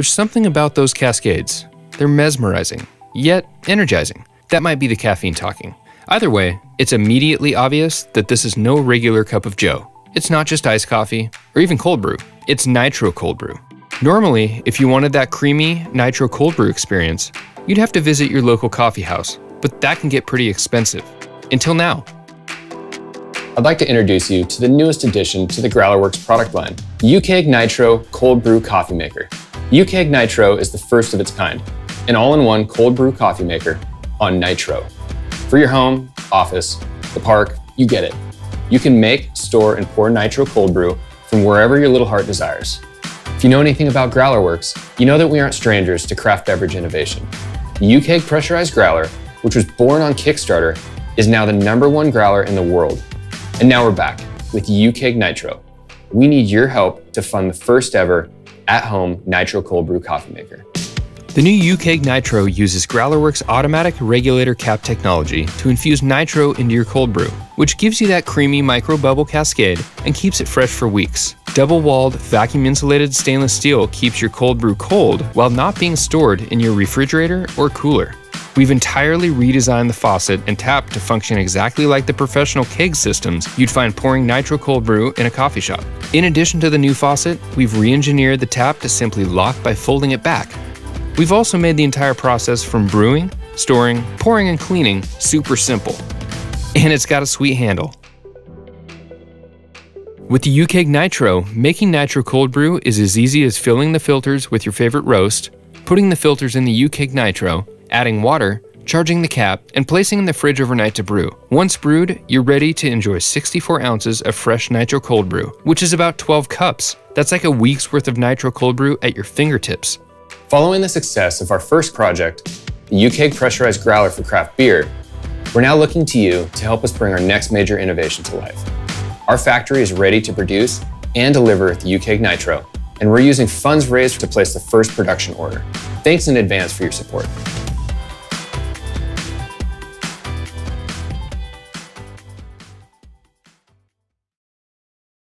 There's something about those cascades. They're mesmerizing, yet energizing. That might be the caffeine talking. Either way, it's immediately obvious that this is no regular cup of joe. It's not just iced coffee, or even cold brew. It's nitro cold brew. Normally, if you wanted that creamy nitro cold brew experience, you'd have to visit your local coffee house, but that can get pretty expensive. Until now. I'd like to introduce you to the newest addition to the GrowlerWerks product line, UKEG Nitro Cold Brew Coffee Maker. UKEG Nitro is the first of its kind, an all-in-one cold brew coffee maker on Nitro. For your home, office, the park, you get it. You can make, store, and pour Nitro cold brew from wherever your little heart desires. If you know anything about GrowlerWerks, you know that we aren't strangers to craft beverage innovation. The UKEG pressurized growler, which was born on Kickstarter, is now the number one growler in the world. And now we're back with UKEG Nitro. We need your help to fund the first ever at-home Nitro cold brew coffee maker. The new UKEG Nitro uses GrowlerWerks automatic regulator cap technology to infuse nitro into your cold brew, which gives you that creamy micro bubble cascade and keeps it fresh for weeks. Double walled, vacuum insulated stainless steel keeps your cold brew cold while not being stored in your refrigerator or cooler. We've entirely redesigned the faucet and tap to function exactly like the professional keg systems you'd find pouring nitro cold brew in a coffee shop. In addition to the new faucet, we've re engineered the tap to simply lock by folding it back, We've also made the entire process from brewing, storing, pouring, and cleaning super simple. And it's got a sweet handle. With the UKEG Nitro, making nitro cold brew is as easy as filling the filters with your favorite roast, putting the filters in the UKEG Nitro, adding water, charging the cap, and placing in the fridge overnight to brew. Once brewed, you're ready to enjoy 64 ounces of fresh nitro cold brew, which is about 12 cups. That's like a week's worth of nitro cold brew at your fingertips. Following the success of our first project, the UKEG Pressurized Growler for Craft Beer, we're now looking to you to help us bring our next major innovation to life. Our factory is ready to produce and deliver the UKEG Nitro, and we're using funds raised to place the first production order. Thanks in advance for your support.